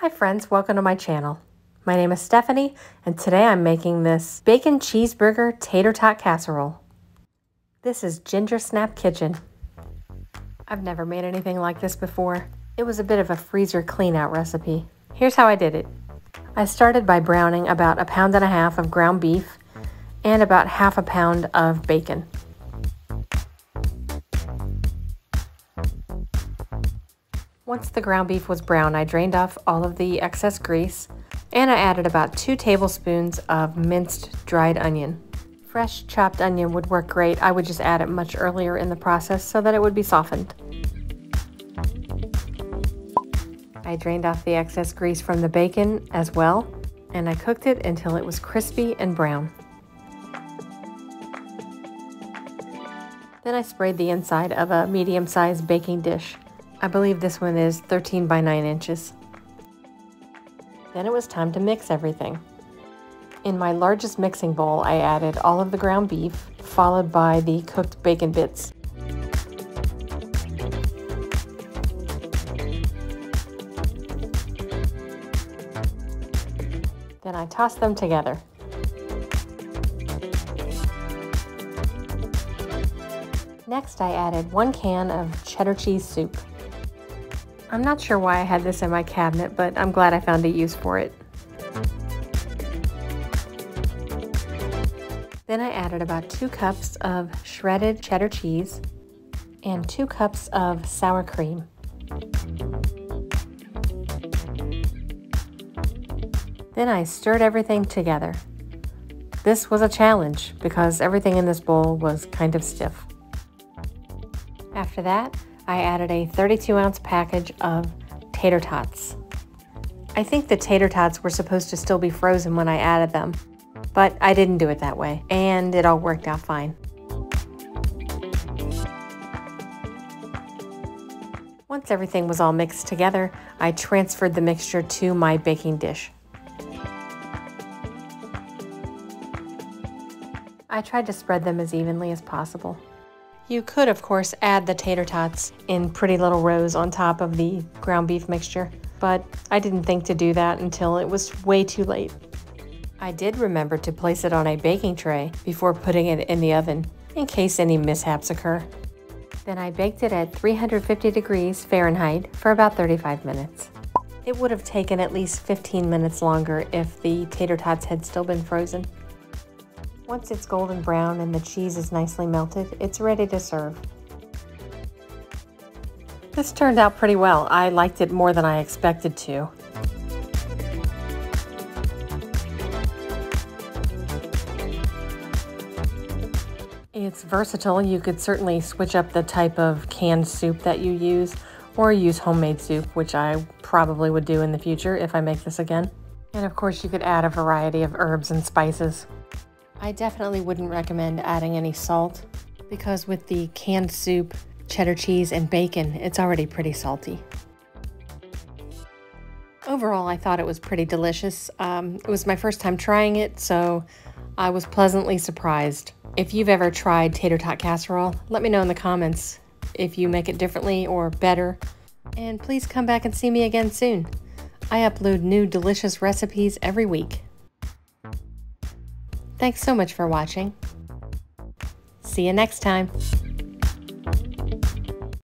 Hi friends, welcome to my channel. My name is Stephanie and today I'm making this bacon cheeseburger tater tot casserole. This is Ginger Snap Kitchen. I've never made anything like this before. It was a bit of a freezer clean out recipe. Here's how I did it. I started by browning about a pound and a half of ground beef and about half a pound of bacon. Once the ground beef was brown, I drained off all of the excess grease and I added about two tablespoons of minced dried onion. Fresh chopped onion would work great. I would just add it much earlier in the process so that it would be softened. I drained off the excess grease from the bacon as well, and I cooked it until it was crispy and brown. Then I sprayed the inside of a medium-sized baking dish. I believe this one is 13 by 9 inches. Then it was time to mix everything. In my largest mixing bowl, I added all of the ground beef, followed by the cooked bacon bits. Then I tossed them together. Next, I added one can of cheddar cheese soup. I'm not sure why I had this in my cabinet, but I'm glad I found a use for it. Then I added about two cups of shredded cheddar cheese and two cups of sour cream. Then I stirred everything together. This was a challenge because everything in this bowl was kind of stiff. After that, I added a 32 ounce package of tater tots. I think the tater tots were supposed to still be frozen when I added them, but I didn't do it that way, and it all worked out fine. Once everything was all mixed together, I transferred the mixture to my baking dish. I tried to spread them as evenly as possible. You could, of course, add the tater tots in pretty little rows on top of the ground beef mixture, but I didn't think to do that until it was way too late. I did remember to place it on a baking tray before putting it in the oven, in case any mishaps occur. Then I baked it at 350 degrees Fahrenheit for about 35 minutes. It would have taken at least 15 minutes longer if the tater tots had still been frozen. Once it's golden brown and the cheese is nicely melted, it's ready to serve. This turned out pretty well. I liked it more than I expected to. It's versatile. You could certainly switch up the type of canned soup that you use or use homemade soup, which I probably would do in the future if I make this again. And of course you could add a variety of herbs and spices. I definitely wouldn't recommend adding any salt because with the canned soup, cheddar cheese, and bacon, it's already pretty salty. Overall, I thought it was pretty delicious. Um, it was my first time trying it, so I was pleasantly surprised. If you've ever tried tater tot casserole, let me know in the comments if you make it differently or better. And please come back and see me again soon. I upload new delicious recipes every week. Thanks so much for watching. See you next time.